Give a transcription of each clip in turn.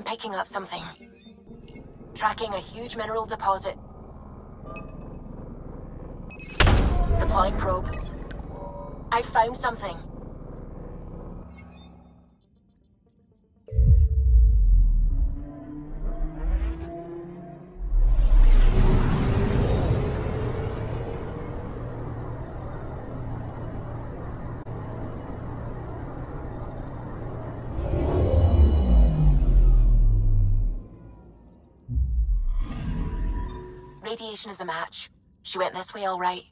I'm picking up something. Tracking a huge mineral deposit. Deploying probe. I found something. Radiation is a match. She went this way all right.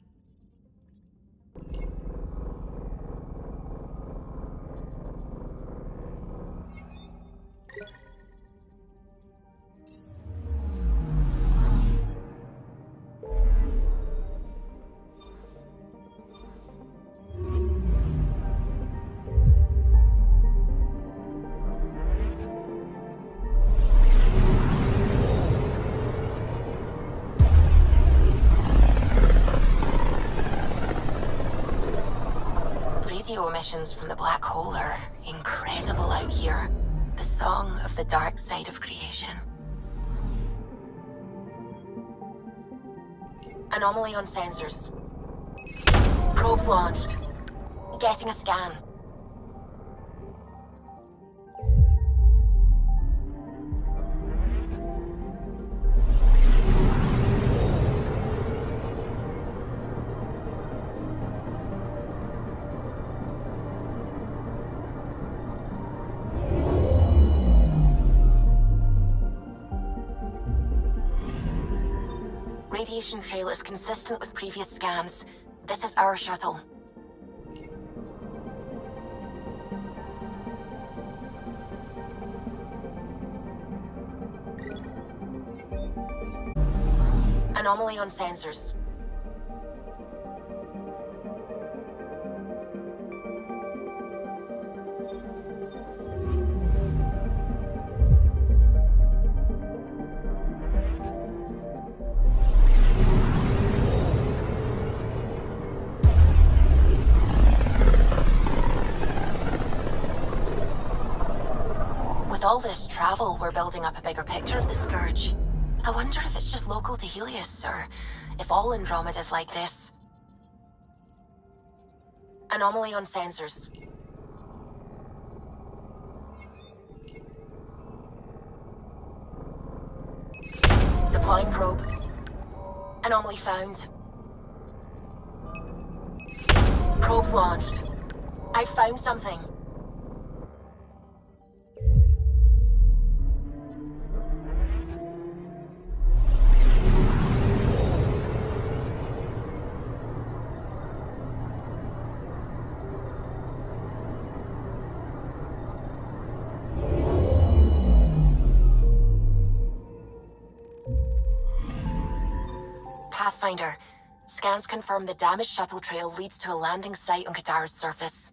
Radio emissions from the black hole are incredible out here. The song of the dark side of creation. Anomaly on sensors. Probes launched. Getting a scan. Radiation trail is consistent with previous scans. This is our shuttle. Anomaly on sensors. With all this travel, we're building up a bigger picture of the Scourge. I wonder if it's just local to Heleus, or if all Andromeda's like this. Anomaly on sensors. Deploying probe. Anomaly found. Probes launched. I found something. Pathfinder. Scans confirm the damaged shuttle trail leads to a landing site on Kadara's surface.